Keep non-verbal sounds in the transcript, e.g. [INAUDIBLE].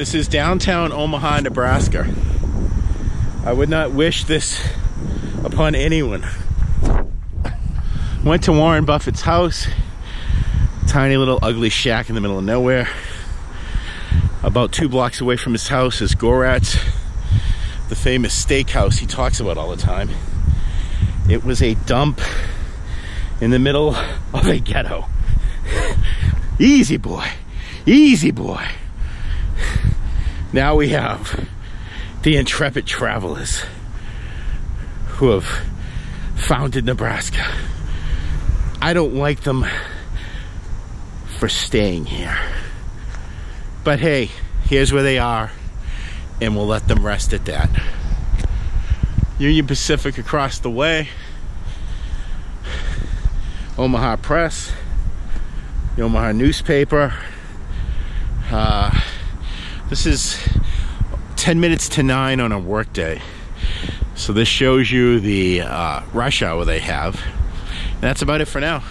This is downtown Omaha, Nebraska. I would not wish this upon anyone. Went to Warren Buffett's house. Tiny little ugly shack in the middle of nowhere. About two blocks away from his house is Gorat's, the famous steakhouse he talks about all the time. It was a dump in the middle of a ghetto. [LAUGHS] Easy boy. Easy boy. Now we have the intrepid travelers who have founded Nebraska. I don't like them for staying here. But hey, here's where they are, and we'll let them rest at that. Union Pacific across the way, Omaha Press, the Omaha newspaper. Uh, this is 10 minutes to 9 on a workday. So this shows you the uh, rush hour they have. And that's about it for now.